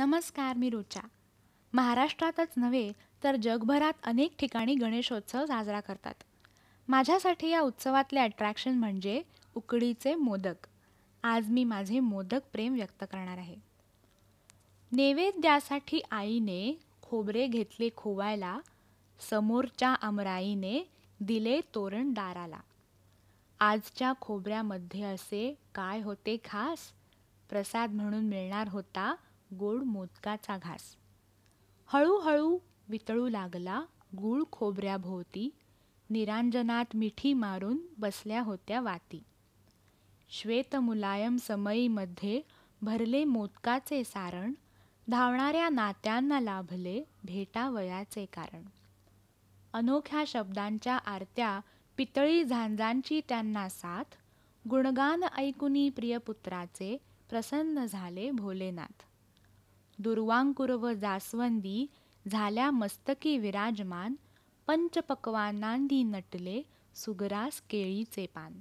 नमस्कार मी रुचा. महाराष्ट्रातच नव्हे तर जगभरात अनेक ठिकाणी गणेशोत्सव साजरा करतात. माझ्यासाठी या उत्सवातले अट्रॅक्शन म्हणजे उकडीचे मोदक. आज मी माझे मोदक प्रेम व्यक्त करणार आहे. नैवेद्यासाठी आईने खोबरे घेतले खोवायला समोरच्या अमराईने दिले तोरण दाराला. आजच्या खोबऱ्यामध्ये असे काय होते खास? प्रसाद म्हणून मिळणार होता गोड मोदकाचा घास. हळूहळू वितळू लागला गूळ खोबऱ्याभोवती निरांजनात मिठी मारून बसल्या होत्या वाती. श्वेत मुलायम समयीमध्ये भरले मोदकाचे सारण धावणाऱ्या नात्यांना लाभले भेटावयाचे कारण. अनोख्या शब्दांच्या आरत्या पितळी झांजांची त्यांना साथ गुणगान ऐकुनी प्रियपुत्राचे प्रसन्न झाले भोलेनाथ. दुर्वांकुर व जास्वंदी झाल्या मस्तकी विराजमान पंचपक्वानांदी नटले सुगरास केळीचे पान.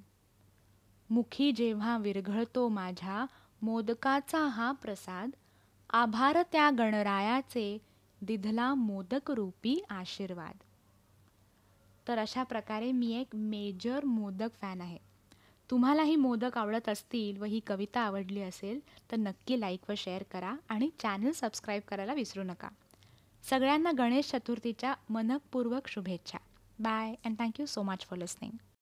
मुखी जेव्हा विरघळतो माझ्या मोदकाचा हा प्रसाद आभार त्या गणरायाचे दिधला मोदक रूपी आशीर्वाद. तर अशा प्रकारे मी एक मेजर मोदक फॅन आहे. तुम्हालाही मोदक आवडत असतील व ही कविता आवडली असेल तर नक्की लाईक व शेअर करा आणि चॅनल सबस्क्राईब करायला विसरू नका. सगळ्यांना गणेश चतुर्थीच्या मनपूर्वक शुभेच्छा. Bye and thank you so much for listening